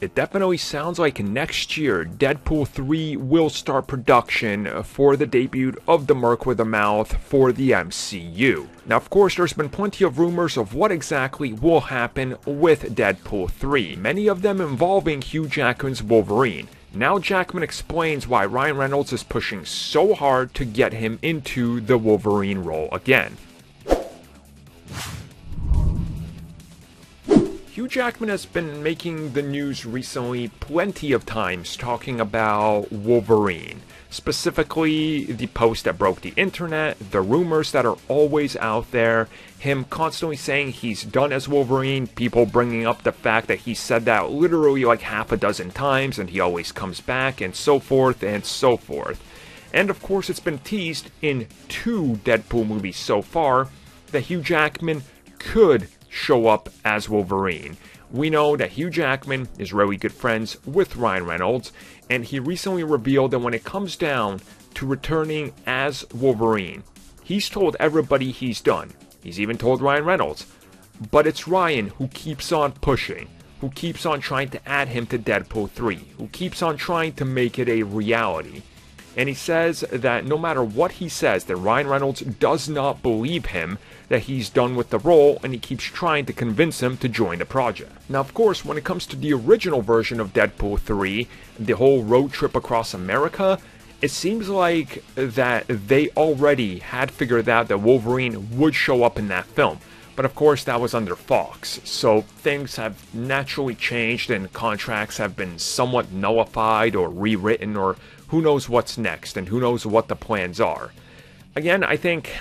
it definitely sounds like next year Deadpool 3 will start production for the debut of the Merc with a Mouth for the MCU. Now, of course, there's been plenty of rumors of what exactly will happen with Deadpool 3, many of them involving Hugh Jackman's Wolverine. Now Jackman explains why Ryan Reynolds is pushing so hard to get him into the Wolverine role again. Hugh Jackman has been making the news recently plenty of times talking about Wolverine. Specifically, the post that broke the internet, the rumors that are always out there, him constantly saying he's done as Wolverine, people bringing up the fact that he said that literally like half a dozen times and he always comes back, and so forth and so forth. And of course, it's been teased in two Deadpool movies so far that Hugh Jackman could show up as Wolverine. We know that Hugh Jackman is really good friends with Ryan Reynolds, and he recently revealed that when it comes down to returning as Wolverine, he's told everybody he's done. He's even told Ryan Reynolds. But it's Ryan who keeps on pushing, who keeps on trying to add him to Deadpool 3, who keeps on trying to make it a reality. And he says that no matter what he says, that Ryan Reynolds does not believe him that he's done with the role and he keeps trying to convince him to join the project. Now, of course, when it comes to the original version of Deadpool 3, the whole road trip across America, it seems like that they already had figured out that Wolverine would show up in that film. But of course, that was under Fox, so things have naturally changed and contracts have been somewhat nullified or rewritten, or who knows what's next and who knows what the plans are. Again, I think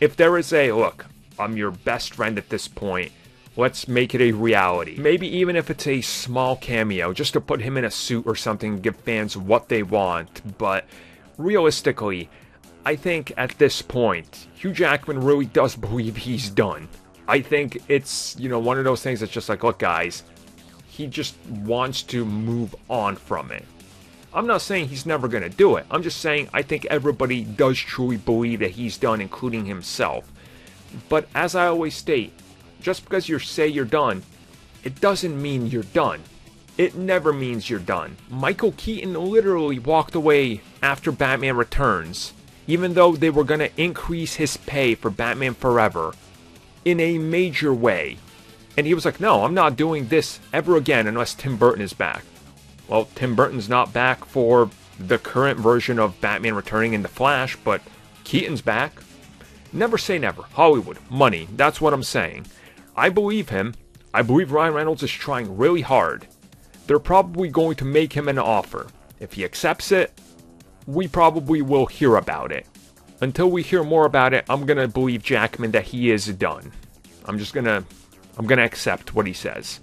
if there is a look, I'm your best friend at this point. Let's make it a reality. Maybe even if it's a small cameo, just to put him in a suit or something, give fans what they want. But realistically, I think at this point, Hugh Jackman really does believe he's done. I think it's, you know, one of those things that's just like, look, guys, he just wants to move on from it. I'm not saying he's never going to do it. I'm just saying I think everybody does truly believe that he's done, including himself. But as I always state, just because you say you're done, it doesn't mean you're done. It never means you're done. Michael Keaton literally walked away after Batman Returns, even though they were going to increase his pay for Batman Forever in a major way. And he was like, no, I'm not doing this ever again unless Tim Burton is back. Well, Tim Burton's not back for the current version of Batman returning in The Flash, but Keaton's back. Never say never. Hollywood, money, that's what I'm saying. I believe him. I believe Ryan Reynolds is trying really hard. They're probably going to make him an offer. If he accepts it, we probably will hear about it. Until we hear more about it, I'm gonna believe Jackman that he is done. I'm just gonna I'm gonna accept what he says.